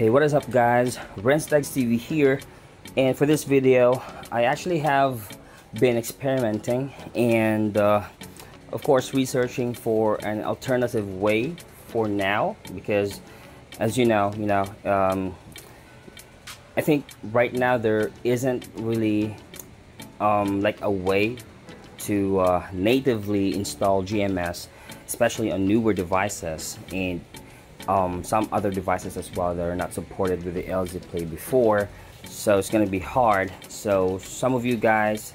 Hey, what is up guys? Renz Dagz TV here and for this video I actually have been experimenting and uh, of course researching for an alternative way for now because as you know, you know, um, I think right now there isn't really um, like a way to uh, natively install GMS especially on newer devices and um, some other devices as well that are not supported with the LZPlay before. So it's gonna be hard. So some of you guys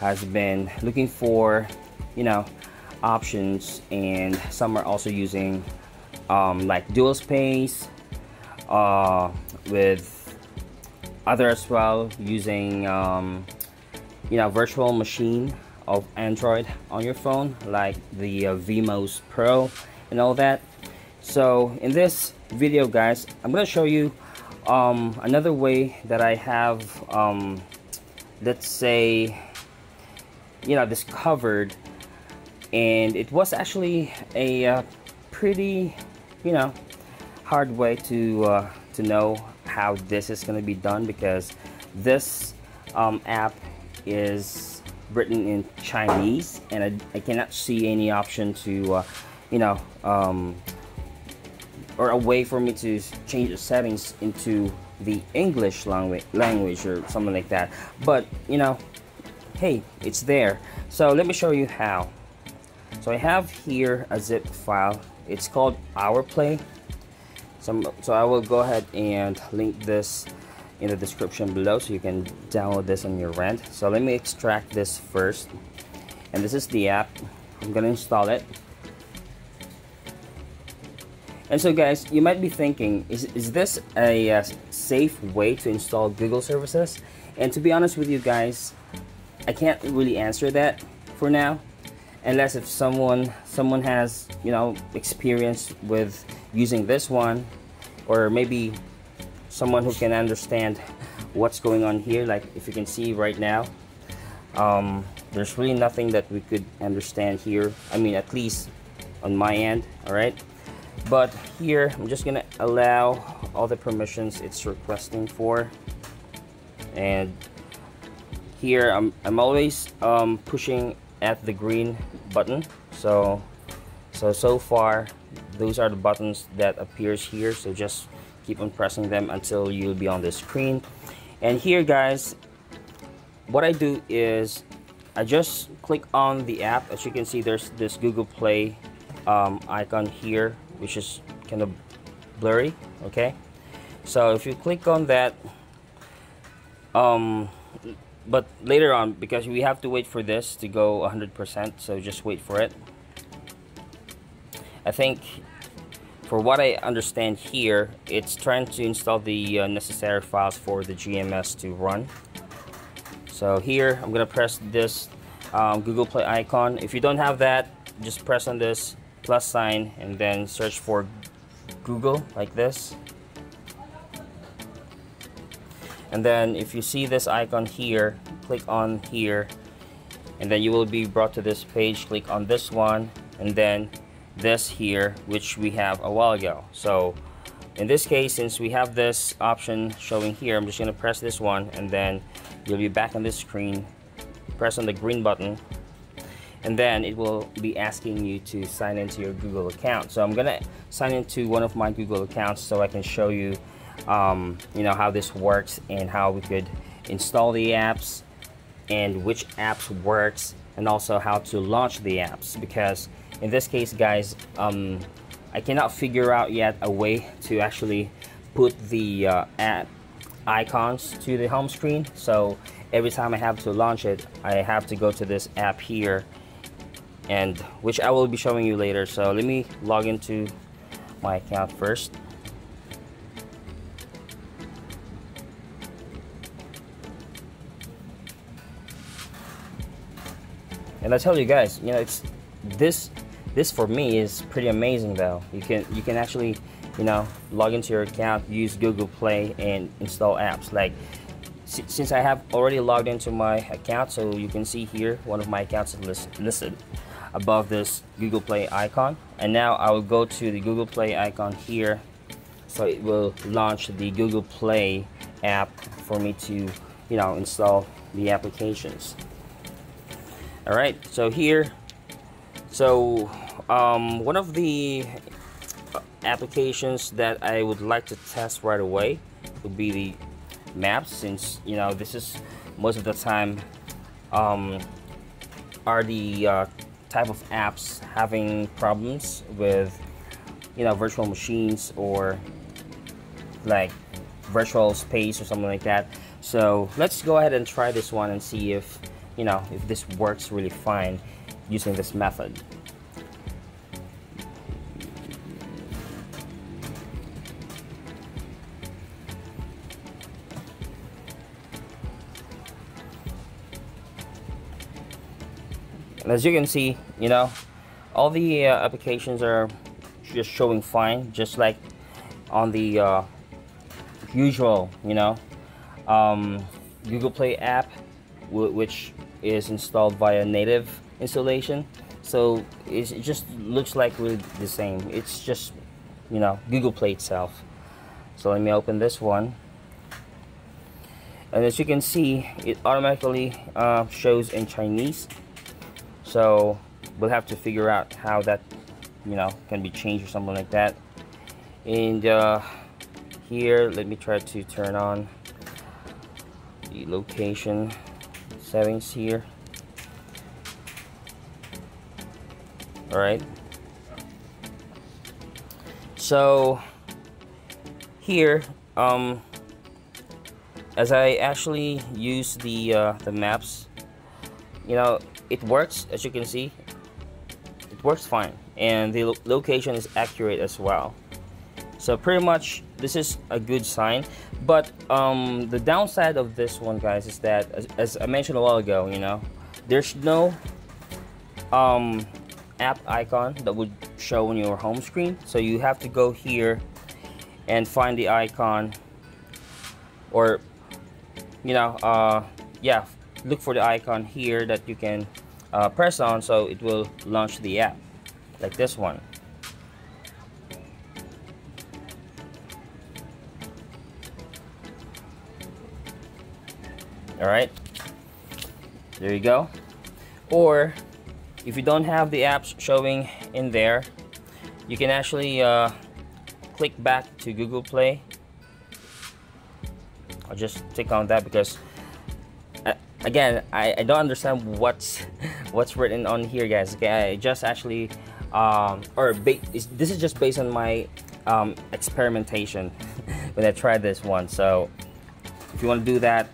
has been looking for you know options and some are also using um, like dual space uh, with other as well using um, you know virtual machine of Android on your phone like the uh, Vmos Pro and all that so in this video guys I'm gonna show you um, another way that I have um, let's say you know discovered. And it was actually a uh, pretty you know hard way to uh, to know how this is going to be done because this um, app is written in Chinese and I, I cannot see any option to uh, you know um, or a way for me to change the settings into the English language language or something like that. But you know hey it's there. So let me show you how. So I have here a zip file. It's called OurPlay so, so I will go ahead and link this in the description below so you can download this on your end. So let me extract this first. And this is the app. I'm gonna install it and so guys, you might be thinking, is, is this a uh, safe way to install Google services? And to be honest with you guys, I can't really answer that for now. Unless if someone someone has, you know, experience with using this one or maybe someone who can understand what's going on here like if you can see right now um, there's really nothing that we could understand here I mean at least on my end all right but here I'm just gonna allow all the permissions it's requesting for. And here I'm, I'm always um, pushing at the green button. So so so far those are the buttons that appears here. So just keep on pressing them until you'll be on the screen. And here guys what I do is I just click on the app. As you can see there's this Google Play um, icon here which is kind of blurry okay? So if you click on that um but later on because we have to wait for this to go 100% so just wait for it. I think for what I understand here it's trying to install the uh, necessary files for the GMS to run. So here I'm gonna press this um, Google Play icon. If you don't have that just press on this plus sign and then search for Google like this. And then if you see this icon here click on here. And then you will be brought to this page. Click on this one and then this here which we have a while ago. So in this case since we have this option showing here I'm just gonna press this one and then you'll be back on this screen. Press on the green button and then it will be asking you to sign into your Google account. So I'm gonna sign into one of my Google accounts so I can show you, um, you know, how this works and how we could install the apps and which apps works and also how to launch the apps. Because in this case guys um, I cannot figure out yet a way to actually put the uh, app icons to the home screen. So every time I have to launch it I have to go to this app here and which I will be showing you later. So let me log into my account first. And I tell you guys you know it's this this for me is pretty amazing though. You can you can actually you know log into your account use Google Play and install apps. Like since I have already logged into my account so you can see here one of my accounts is listed above this Google Play icon. And now I will go to the Google Play icon here. So it will launch the Google Play app for me to you know install the applications. All right so here so um, one of the applications that I would like to test right away would be the maps since you know this is most of the time um, are the uh, type of apps having problems with you know virtual machines or like virtual space or something like that. So let's go ahead and try this one and see if you know if this works really fine using this method as you can see you know all the uh, applications are just showing fine just like on the uh, usual you know. Um, Google Play app which is installed via native installation. So it just looks like we're the same. It's just you know Google Play itself. So let me open this one. And as you can see it automatically uh, shows in Chinese so we'll have to figure out how that you know can be changed or something like that. And uh, here let me try to turn on the location settings here. All right so here um, as I actually use the uh, the maps you know it works as you can see. It works fine. And the lo location is accurate as well. So pretty much this is a good sign. But um, the downside of this one guys is that as, as, I mentioned a while ago you know there's no um, app icon that would show on your home screen. So you have to go here and find the icon or you know uh, yeah look for the icon here that you can uh, press on so it will launch the app like this one. All right. There you go. Or if you don't have the apps showing in there you can actually uh, click back to Google Play. I'll just click on that because again I, I don't understand what's what's written on here guys. Okay I just actually um, or this is just based on my um, experimentation when I tried this one. So if you want to do that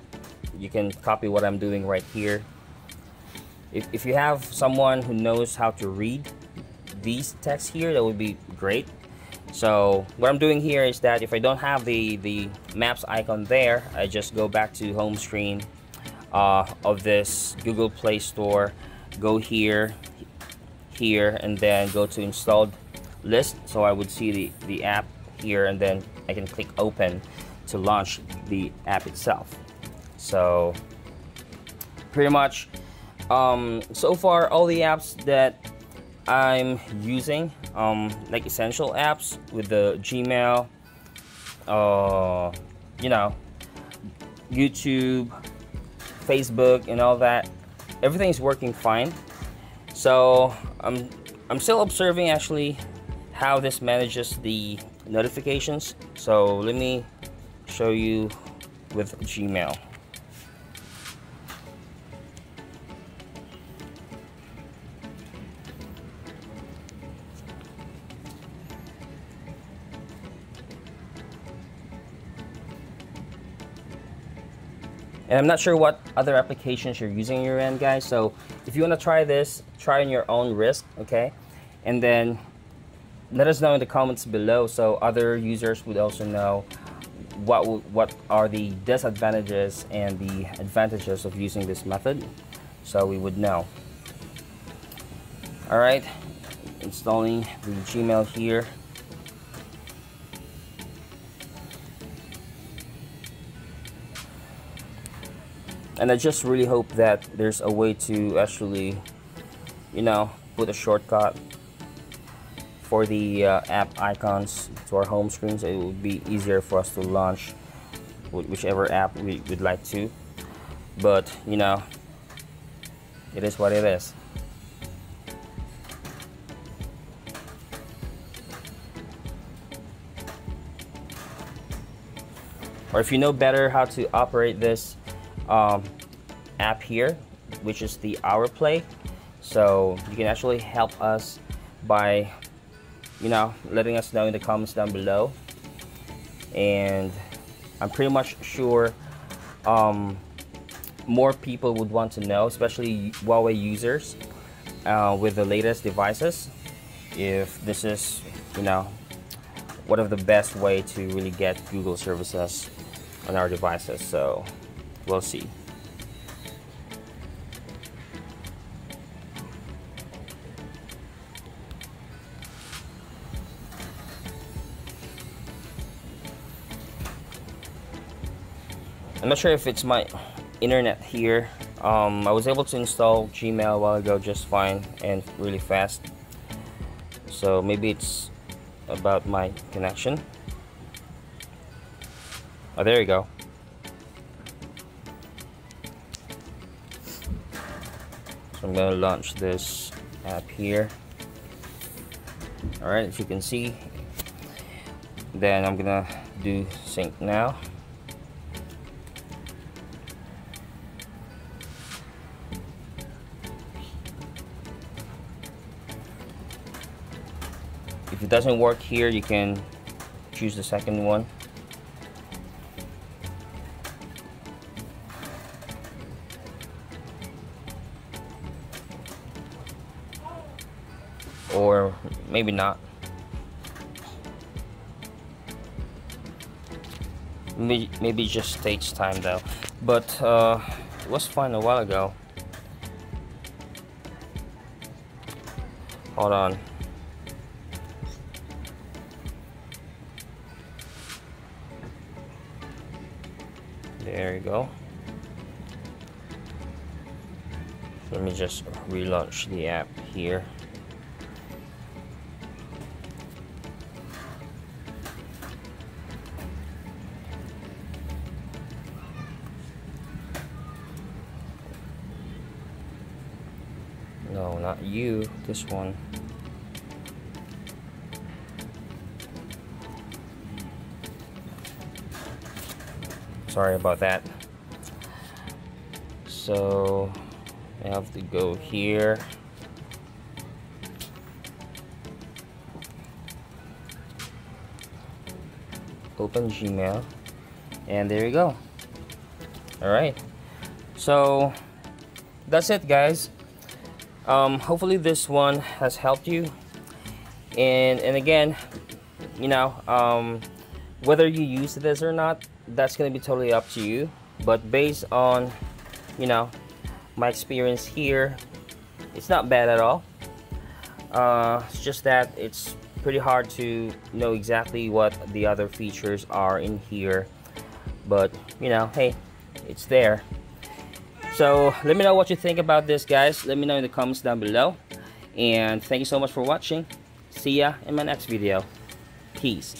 you can copy what I'm doing right here. If, if you have someone who knows how to read these texts here that would be great. So what I'm doing here is that if I don't have the the maps icon there I just go back to home screen uh, of this Google Play Store. Go here here and then go to installed list. So I would see the the app here and then I can click open to launch the app itself. So pretty much um, so far all the apps that I'm using um, like essential apps with the Gmail uh, you know YouTube Facebook and all that everything is working fine. So I'm I'm still observing actually how this manages the notifications. So let me show you with Gmail And I'm not sure what other applications you're using your end, guys. So if you want to try this, try on your own risk, okay? And then let us know in the comments below so other users would also know what what are the disadvantages and the advantages of using this method so we would know all right installing the gmail here and I just really hope that there's a way to actually you know put a shortcut for the uh, app icons to our home screen so it would be easier for us to launch whichever app we would like to. But you know it is what it is. Or if you know better how to operate this um, app here which is the OurPlay. So you can actually help us by you know letting us know in the comments down below. And I'm pretty much sure um, more people would want to know especially Huawei users uh, with the latest devices if this is you know one of the best way to really get Google services on our devices. So we'll see. I'm not sure if it's my internet here. Um, I was able to install Gmail a while ago just fine and really fast. So maybe it's about my connection. Oh there you go so I'm gonna launch this app here. Alright as you can see then I'm gonna do sync now. If it doesn't work here you can choose the second one maybe not. Maybe, just takes time though. But uh, it was fine a while ago. Hold on. There you go. Let me just relaunch the app here you this one. Sorry about that. So I have to go here. Open Gmail. And there you go. Alright so that's it guys um, hopefully this one has helped you. And and again you know um, whether you use this or not that's gonna be totally up to you. But based on you know my experience here it's not bad at all. Uh, it's just that it's pretty hard to know exactly what the other features are in here. But you know hey it's there so let me know what you think about this guys. Let me know in the comments down below. And thank you so much for watching. See ya in my next video. Peace